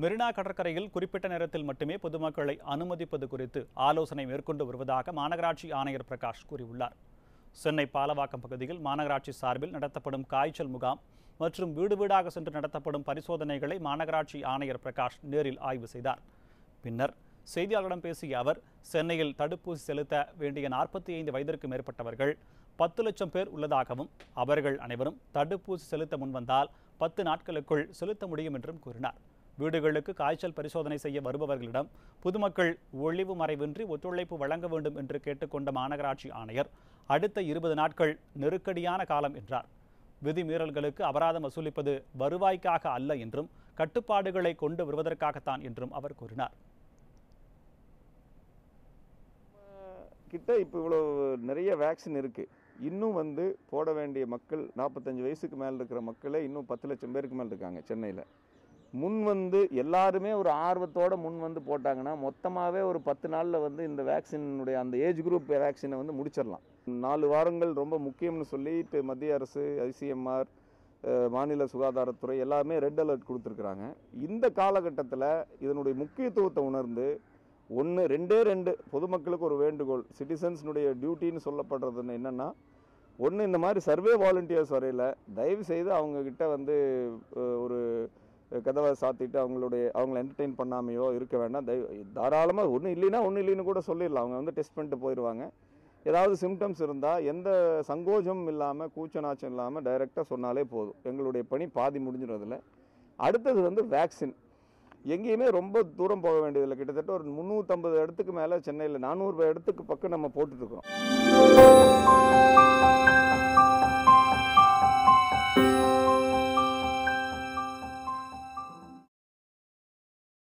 மெரினா கடற்கரையில் குறிப்பிட்ட நேரத்தில் மட்டுமே பொதுமக்களை அனுமதிப்பது குறித்து ஆலோசனை மேற்கொண்டு வருவதாக மாநகராட்சி ஆணையர் பிரகாஷ் கூறியுள்ளார். சென்னை பாலவாக்கம் பகுதியில் மாநகராட்சி சார்பில் நடத்தப்படும் காய்ச்சல் முகாம் மற்றும் வீடு வீடாக சென்று நடத்தப்படும் பரிசோதனைகளை மாநகராட்சி ஆணையர் பிரகாஷ் நேரில் ஆய்வு செய்தார். பின்னர் செய்தியாளர்களிடம் பேசிய அவர் சென்னையில் தடுப்பூசி செலுத்த வேண்டிய நாற்பத்தி ஐந்து வயதிற்கு மேற்பட்டவர்கள் பத்து லட்சம் பேர் உள்ளதாகவும் அவர்கள் அனைவரும் தடுப்பூசி செலுத்த முன்வந்தால் பத்து நாட்களுக்குள் செலுத்த முடியும் என்றும் கூறினார். வீடுகளுக்கு காய்ச்சல் பரிசோதனை செய்ய வருபவர்களிடம் பொதுமக்கள் ஒளிவு மறைவின்றி ஒத்துழைப்பு வழங்க வேண்டும் என்று கேட்டுக்கொண்ட மாநகராட்சி ஆணையர் அடுத்த இருபது நாட்கள் நெருக்கடியான காலம் என்றார். விதிமீறல்களுக்கு அபராதம் வசூலிப்பது வருவாய்க்காக அல்ல என்றும் கட்டுப்பாடுகளை கொண்டு வருவதற்காகத்தான் என்றும் அவர் கூறினார். கிட்ட இப்போ இவ்வளோ நிறைய வேக்சின் இருக்குது இன்னும் வந்து போட வேண்டிய மக்கள் நாற்பத்தஞ்சு வயசுக்கு மேலே இருக்கிற மக்களே இன்னும் பத்து லட்சம் பேருக்கு மேலே இருக்காங்க சென்னையில். முன் வந்து எல்லாருமே ஒரு ஆர்வத்தோட முன் வந்து போட்டாங்கன்னா மொத்தமாகவே ஒரு பத்து நாளில் வந்து இந்த வேக்சினுடைய அந்த ஏஜ் குரூப் வேக்சினை வந்து முடிச்சிடலாம். நாலு வாரங்கள் ரொம்ப முக்கியம்னு சொல்லிட்டு மத்திய அரசு ஐசிஎம்ஆர் மாநில சுகாதாரத்துறை எல்லாமே ரெட் அலர்ட் கொடுத்துருக்குறாங்க. இந்த காலகட்டத்தில் இதனுடைய முக்கியத்துவத்தை உணர்ந்து ஒன்று ரெண்டே ரெண்டு பொதுமக்களுக்கு ஒரு வேண்டுகோள் சிட்டிசன்ஸ்னுடைய டியூட்டின்னு சொல்லப்படுறது என்னென்னா ஒன்று இந்த மாதிரி சர்வே வாலண்டியர்ஸ் வரையில் தயவு செய்து அவங்கக்கிட்ட வந்து ஒரு கதவை சாத்திட்டு அவங்களுடைய அவங்கள என்டர்டெயின் பண்ணாமையோ இருக்க வேண்டாம். தயவு தாராளமாக ஒன்றும் இல்லைன்னா ஒன்றும் இல்லைன்னு கூட சொல்லிடலாம். அவங்க வந்து டெஸ்ட் பண்ணிட்டு போயிடுவாங்க ஏதாவது சிம்டம்ஸ் இருந்தால் எந்த சங்கோஜம் இல்லாமல் கூச்ச நாச்சம் இல்லாமல் டைரெக்டாக சொன்னாலே போதும். எங்களுடைய பணி பாதி முடிஞ்சிடும் அடுத்தது வந்து வேக்சின் எங்கேயுமே ரொம்ப தூரம் போக வேண்டியதில்லை. கிட்டத்தட்ட ஒரு முந்நூற்றம்பது இடத்துக்கு மேலே சென்னையில் நானூறு இடத்துக்கு பக்கம் நம்ம போட்டுட்ருக்கோம்